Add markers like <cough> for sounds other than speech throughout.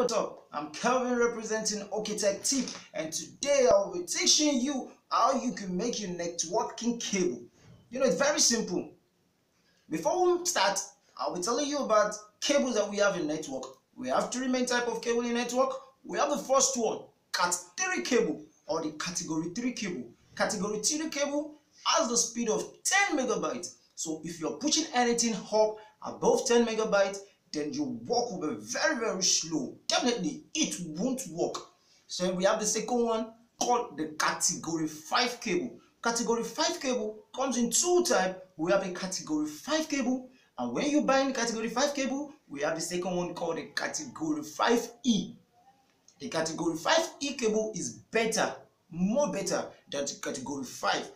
what's up? I'm Kelvin representing OK Tech Tip and today I'll be teaching you how you can make your networking cable. You know, it's very simple. Before we start, I'll be telling you about cables that we have in network. We have three main type of cable in network. We have the first one, Cat 3 cable or the category 3 cable. Category 3 cable has the speed of 10 megabytes. So if you're pushing anything up above 10 megabytes, then your work will be very very slow. Definitely it won't work. So we have the second one called the category 5 cable. Category 5 cable comes in two types we have a category 5 cable and when you buy the category 5 cable we have the second one called the category 5e the category 5e cable is better more better than the category 5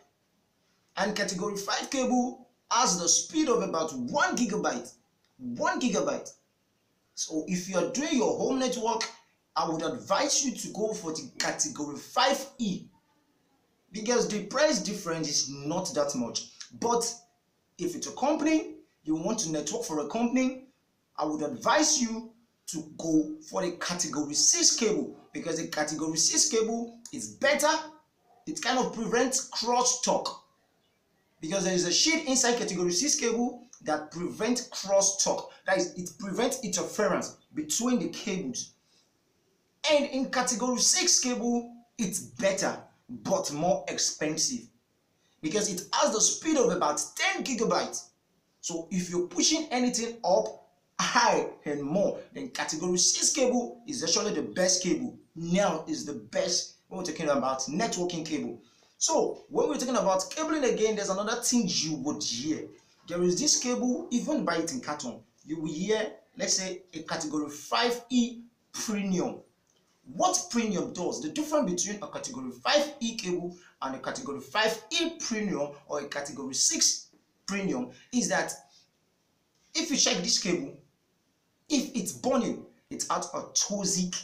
and category 5 cable has the speed of about 1 gigabyte one gigabyte. So if you are doing your home network i would advise you to go for the category 5e because the price difference is not that much. But if it's a company you want to network for a company i would advise you to go for the category 6 cable because the category 6 cable is better. It kind of prevents cross talk because there is a sheet inside category 6 cable that prevent crosstalk. That is, it prevents interference between the cables. And in category 6 cable, it's better but more expensive because it has the speed of about 10 gigabytes. So if you're pushing anything up high and more, then category 6 cable is actually the best cable. Now is the best when we're talking about networking cable. So when we're talking about cabling again, there's another thing you would hear there is this cable even buy it in carton you will hear let's say a category 5e premium. What premium does? The difference between a category 5e cable and a category 5e premium or a category 6 premium is that if you check this cable if it's burning it has a toxic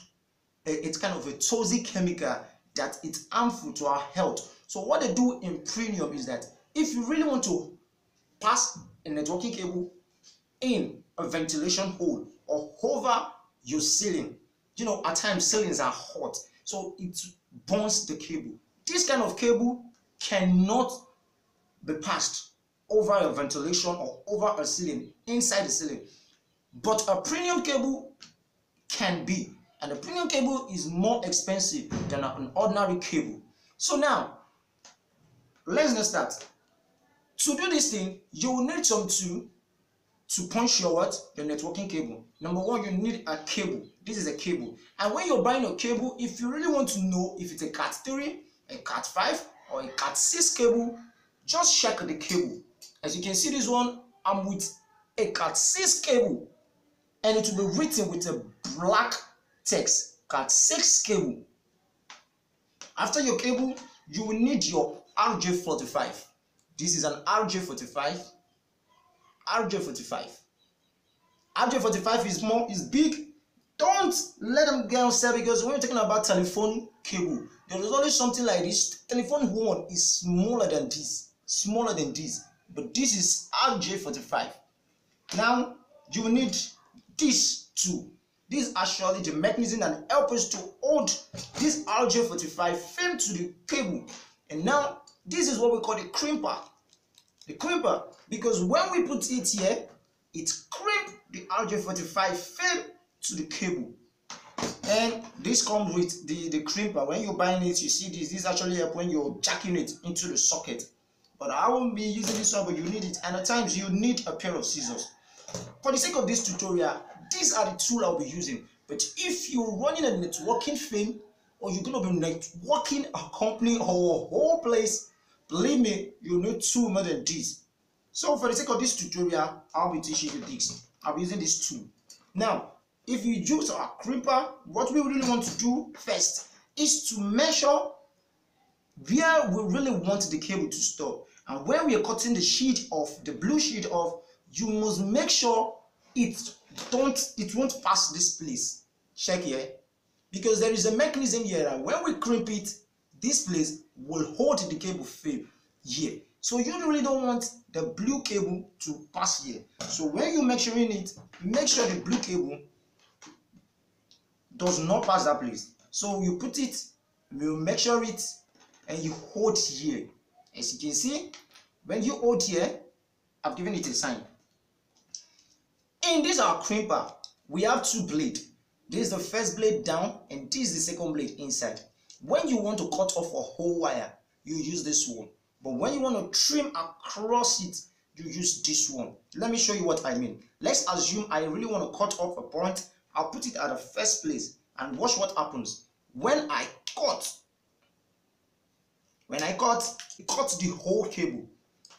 eh, it's kind of a toxic chemical that it's harmful to our health. So what they do in premium is that if you really want to pass a networking cable in a ventilation hole or over your ceiling. You know, at times ceilings are hot, so it burns the cable. This kind of cable cannot be passed over a ventilation or over a ceiling, inside the ceiling. But a premium cable can be. And a premium cable is more expensive than an ordinary cable. So now, let's get started. To do this thing, you will need some tool to punch your what? Your networking cable. Number one, you need a cable. This is a cable. And when you're buying a cable, if you really want to know if it's a Cat 3, a Cat 5, or a Cat 6 cable, just check the cable. As you can see this one, I'm with a Cat 6 cable. And it will be written with a black text, Cat 6 cable. After your cable, you will need your RJ45. This is an RJ45. RJ45. RJ45 is more is big. Don't let them get upset because when you're talking about telephone cable, there is always something like this. Telephone one is smaller than this, smaller than this, but this is RJ45. Now you need this too. This is actually the mechanism that helps us to hold this RJ45 film to the cable. And now this is what we call the crimper the crimper because when we put it here it crimp the RJ45 film to the cable. And this comes with the the crimper. When you're buying it you see this this actually help when you're jacking it into the socket. But I won't be using this one but you need it. And at times you need a pair of scissors. For the sake of this tutorial these are the tools I'll be using. But if you're running a networking thing or you're going to be networking a company or a whole place Believe me, you need two more than this. So for the sake of this tutorial, I'll be teaching you this. Be using this tool. Now, if you use our crimper, what we really want to do first is to measure where we really want the cable to stop. And when we are cutting the sheet off, the blue sheet off, you must make sure it don't it won't pass this place. Check here. Because there is a mechanism here and when we crimp it, this place will hold the cable frame here so you really don't want the blue cable to pass here so when you measuring it make sure the blue cable does not pass that place. So you put it you measure it and you hold here as you can see when you hold here i've given it a sign. In this our crimper we have two blade. This is the first blade down and this is the second blade inside when you want to cut off a whole wire you use this one. But when you want to trim across it you use this one. Let me show you what i mean. Let's assume i really want to cut off a point. I'll put it at the first place and watch what happens. When i cut when i cut it cuts the whole cable.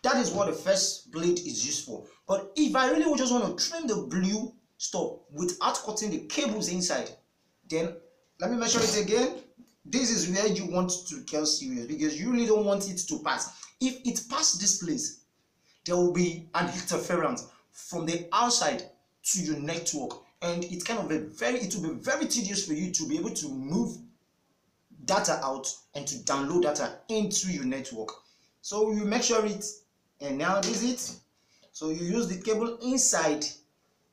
That is what the first blade is used for. But if i really just want to trim the blue stuff without cutting the cables inside then let me measure it again this is where you want to get serious because you really don't want it to pass. If it pass this place there will be an interference from the outside to your network and it kind of a very it will be very tedious for you to be able to move data out and to download data into your network. So you make sure it and now this is it. So you use the cable inside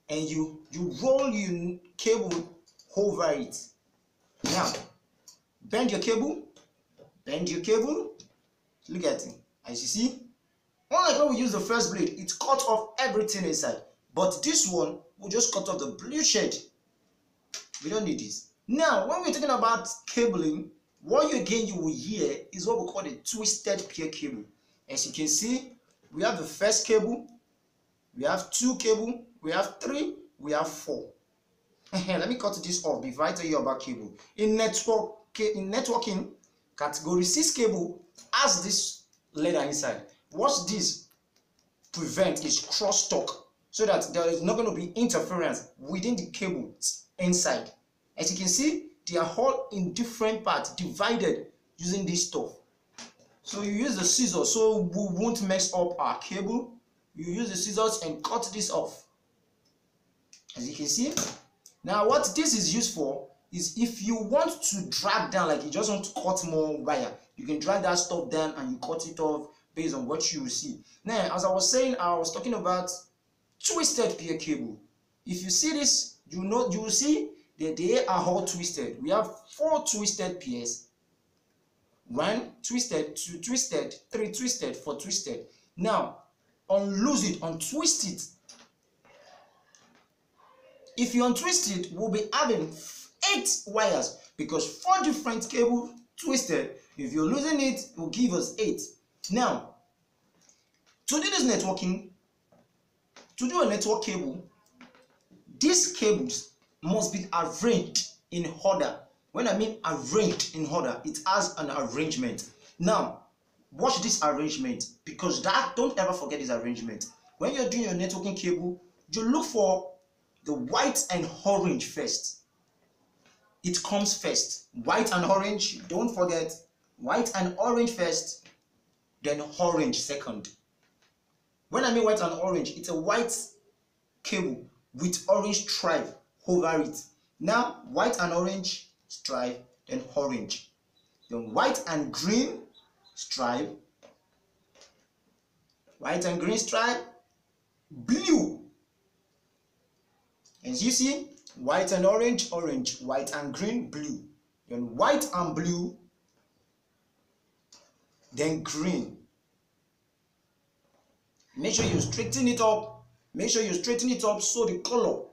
and you you roll your cable over it. Now bend your cable. Bend your cable. Look at it. As you see unlike when we use the first blade it cut off everything inside. But this one will just cut off the blue shade. We don't need this. Now when we're talking about cabling what you again you will hear is what we call a twisted pair cable. As you can see we have the first cable we have two cable we have three we have four. <laughs> Let me cut this off. Before i tell you about cable. In network in networking category 6 cable has this leather inside. What this prevent is crosstalk so that there is not going to be interference within the cable inside. As you can see they are all in different parts divided using this stuff. So you use the scissors so we won't mess up our cable. You use the scissors and cut this off. As you can see now what this is used for is if you want to drag down like you just want to cut more wire you can drag that stuff down and you cut it off based on what you see. Now as i was saying i was talking about twisted pair cable. If you see this you know you see that they are all twisted. We have four twisted pairs one twisted two twisted three twisted four twisted. Now unloose it untwist it. If you untwist it we'll be having eight wires because four different cable twisted. If you're losing it it will give us eight. Now to do this networking to do a network cable these cables must be arranged in order. When i mean arranged in order it has an arrangement. Now watch this arrangement because that don't ever forget this arrangement. When you're doing your networking cable you look for the white and orange first it comes first. White and orange don't forget. White and orange first then orange second. When i mean white and orange it's a white cable with orange stripe over it. Now white and orange stripe then orange. Then white and green stripe. White and green stripe blue. As you see white and orange orange white and green blue. Then white and blue then green. Make sure you straighten it up. Make sure you straighten it up so the color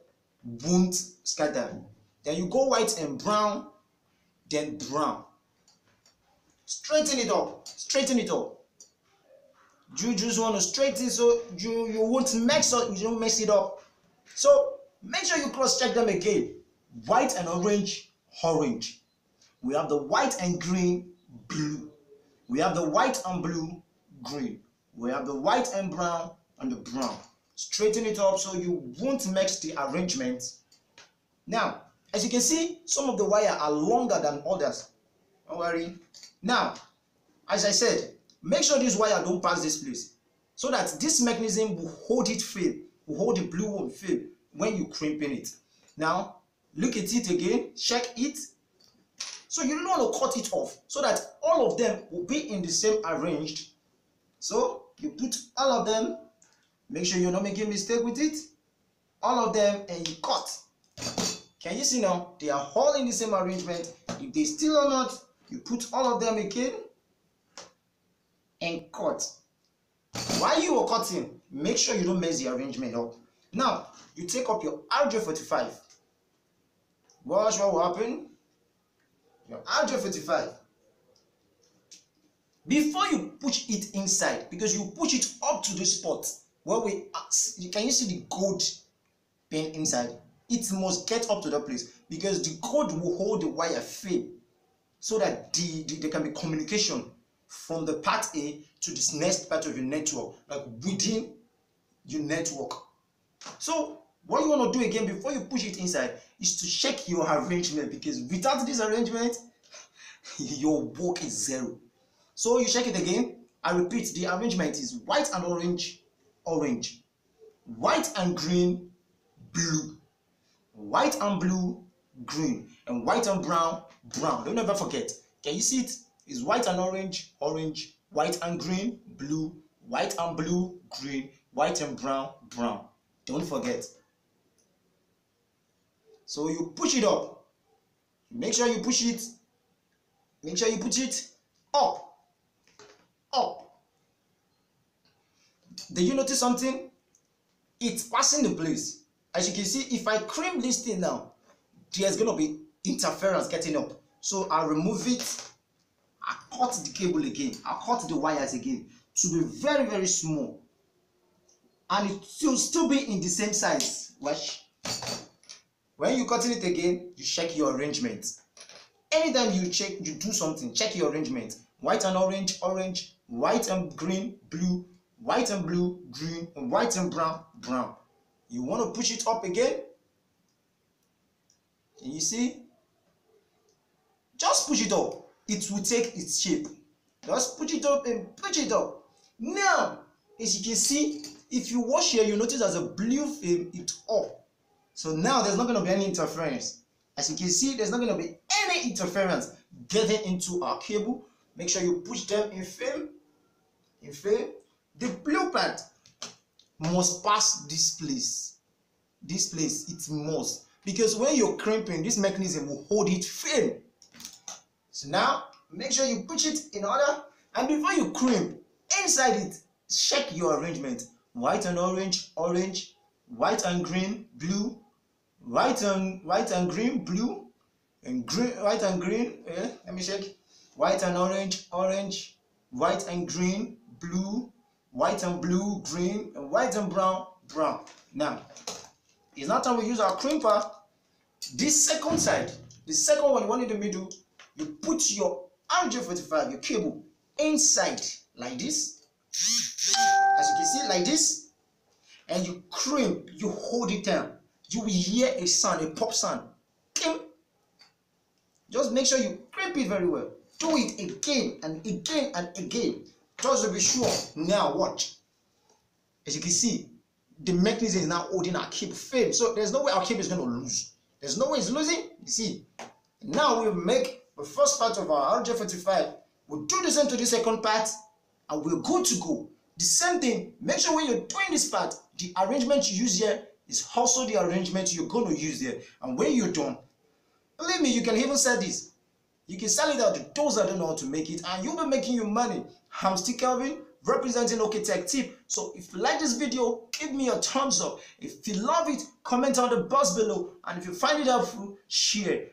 won't scatter then you go white and brown then brown. Straighten it up. Straighten it up. You just want to straighten so you you won't mess up you don't mess it up. So make sure you cross check them again. White and orange orange. We have the white and green blue. We have the white and blue green. We have the white and brown and the brown. Straighten it up so you won't mix the arrangement. Now as you can see some of the wire are longer than others. Don't worry. Now as i said make sure this wire don't pass this place so that this mechanism will hold it firm will hold the blue one firm when you crimping it now look at it again check it so you don't want to cut it off so that all of them will be in the same arranged so you put all of them make sure you're not making mistake with it all of them and you cut Can you see now? They are all in the same arrangement. If they still are not, you put all of them again and cut. While you are cutting, make sure you don't mess the arrangement up. Now, you take up your RJ45. Watch what will happen. Your RJ45. Before you push it inside, because you push it up to the spot where we can you see the gold pin inside? It must get up to that place because the code will hold the wire firm so that the, the there can be communication from the part A to this next part of your network, like within your network. So what you want to do again before you push it inside is to check your arrangement because without this arrangement, <laughs> your work is zero. So you check it again. I repeat, the arrangement is white and orange, orange, white and green, blue, white and blue, green, and white and brown, brown. Don't ever forget. Can you see it? It's white and orange, orange, white and green, blue, white and blue, green, white and brown, brown. Don't forget. So you push it up. Make sure you push it. Make sure you put it up. Up. Did you notice something? It's passing the place. As you can see, if I crimp this thing now, there's gonna be interference getting up. So I remove it. I cut the cable again. I cut the wires again to be very, very small. And it will still be in the same size. Watch. When you cutting it again, you check your arrangement. Anytime you check, you do something, check your arrangement. White and orange, orange, white and green, blue, white and blue, green, and white and brown, brown. You want to push it up again. You see? Just push it up. It will take its shape. Just push it up and push it up. Now, as you can see, if you watch here, you notice there's a blue film, it's up. So now there's not going to be any interference. As you can see, there's not going to be any interference getting into our cable. Make sure you push them in film. In film. The blue part must pass this place. This place, it must. Because when you're crimping, this mechanism will hold it firm. So now, make sure you push it in order. And before you crimp, inside it, check your arrangement. White and orange, orange, white and green, blue, white and white and green, blue, and green, white and green. Eh? Let me check. White and orange, orange, white and green, blue, white and blue, green, and white and brown, brown. Now, it's not time we use our crimper. This second side, the second one, one in the middle, you put your RJ45, your cable, inside like this. As you can see, like this. And you crimp, you hold it down. You will hear a sound, a pop sound. Just make sure you crimp it very well. Do it again and again and again. Just to be sure. Now watch. As you can see, the mechanism is now holding our cable firm. So there's no way our cable is going to lose. There's no way it's losing. You see. Now we'll make the first part of our RJ45. We'll do the same to the second part and we're good to go. The same thing, make sure when you're doing this part, the arrangement you use here is also the arrangement you're going to use there. And when you're done, believe me, you can even sell this. You can sell it out to those that don't know how to make it and you'll be making your money. I'm Steve Kelvin representing OK Tech Tip. So if you like this video, give me a thumbs up. If you love it, comment on the box below. And if you find it helpful, share.